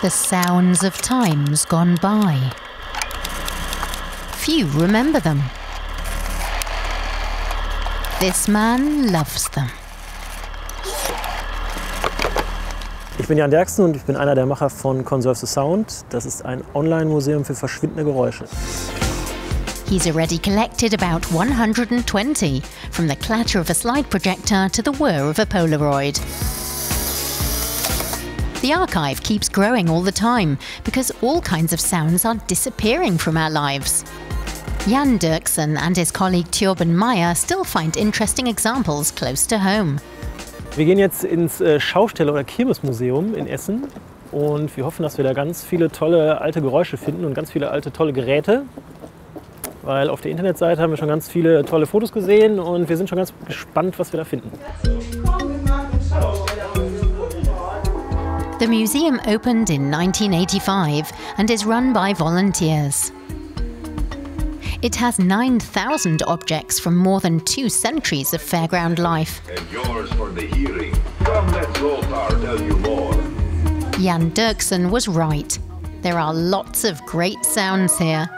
The sounds of times gone by. Few remember them. This man loves them. Ich bin Jan Derksen und ich bin einer der Macher von Conserve the Sound. Das ist ein Online-Museum für verschwindende Geräusche. He's already collected about 120, from the clatter of a slide projector to the whir of a Polaroid. The archive keeps growing all the time because all kinds of sounds are disappearing from our lives. Jan Dirksen and his colleague Thurban Meyer still find interesting examples close to home. Wir gehen jetzt ins äh, Schausteller- oder Kirmesmuseum in Essen und wir hoffen, dass wir da ganz viele tolle alte Geräusche finden und ganz viele alte tolle Geräte. Weil auf der Internetseite haben wir schon ganz viele tolle Fotos gesehen und wir sind schon ganz gespannt, was wir da finden. The museum opened in 1985 and is run by volunteers. It has 9,000 objects from more than two centuries of fairground life. and yours for the hearing. Come, let Zoltar tell you more. Jan Dirksen was right. There are lots of great sounds here.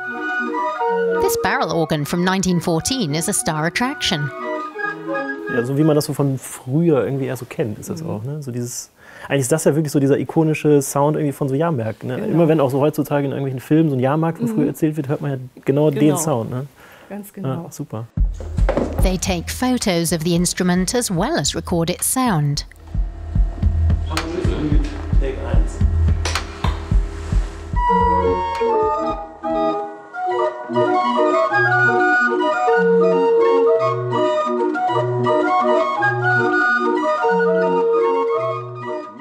This barrel organ from 1914 is a star attraction. Ja, so wie man das so von früher irgendwie eher so kennt, ist das auch. Ne? So dieses, eigentlich ist das ja wirklich so dieser ikonische Sound irgendwie von so Jahrmärkten. Ne? Immer wenn auch so heutzutage in irgendwelchen Filmen so ein Jahrmarkt von früher erzählt wird, hört man ja genau, den Genau. Sound. Ne? Ganz Ja, genau. super. They take photos of the instrument as well as record its sound.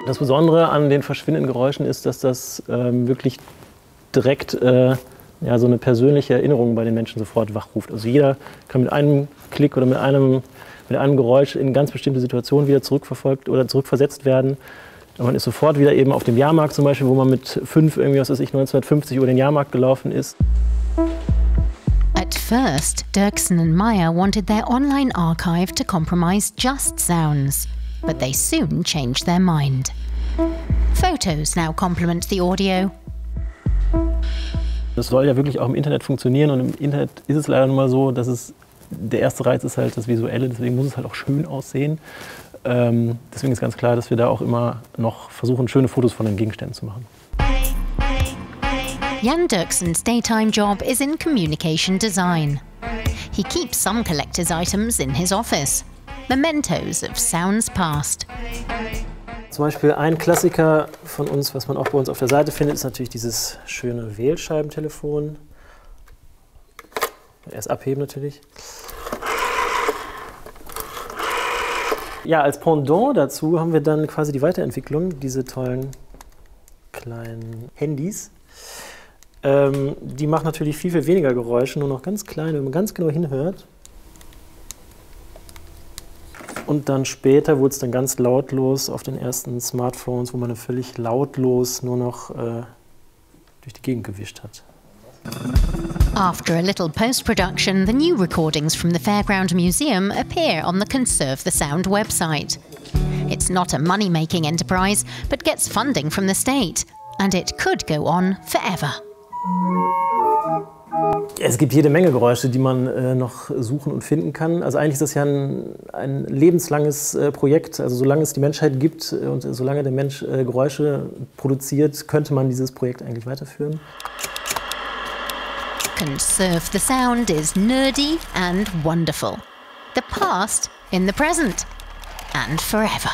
Das Besondere an den verschwindenden Geräuschen ist, dass das ähm, wirklich direkt äh, ja, so eine persönliche Erinnerung bei den Menschen sofort wachruft. Also jeder kann mit einem Klick oder mit einem, mit einem Geräusch in ganz bestimmte Situationen wieder zurückverfolgt oder zurückversetzt werden. Und man ist sofort wieder eben auf dem Jahrmarkt zum Beispiel, wo man mit fünf irgendwie, was weiß ich, 1950 über den Jahrmarkt gelaufen ist. At first, Dirksen and Meyer wanted their online archive to compromise just sounds, but they soon changed their mind. Photos now complement the audio. Das soll ja wirklich auch im Internet funktionieren und im Internet ist es leider nun mal so, dass es der erste Reiz ist halt das Visuelle, deswegen muss es halt auch schön aussehen. Ähm, deswegen ist ganz klar, dass wir da auch immer noch versuchen, schöne Fotos von den Gegenständen zu machen. Jan Dirksen's daytime job is in communication design. He keeps some collector's items in his office, mementos of sounds past. Zum Beispiel ein Klassiker von uns, was man auch bei uns auf der Seite findet, ist natürlich dieses schöne Wählscheibentelefon. Erst abheben natürlich. Ja, als Pendant dazu haben wir dann quasi die Weiterentwicklung, diese tollen kleinen Handys. Ähm, die machen natürlich viel, viel weniger Geräusche, nur noch ganz kleine, wenn man ganz genau hinhört. Und dann später wurde es dann ganz lautlos auf den ersten Smartphones, wo man dann völlig lautlos nur noch äh, durch die Gegend gewischt hat. After a little post production, the new recordings from the Fairground Museum appear on the Conserve the Sound website. It's not a money making enterprise, but gets funding from the state, and it could go on forever. Es gibt jede Menge Geräusche, die man äh, noch suchen und finden kann. Also eigentlich ist das ja ein, ein lebenslanges äh, Projekt. Also solange es die Menschheit gibt äh, und solange der Mensch äh, Geräusche produziert, könnte man dieses Projekt eigentlich weiterführen. Conserve the Sound is nerdy and wonderful. The past in the present and forever.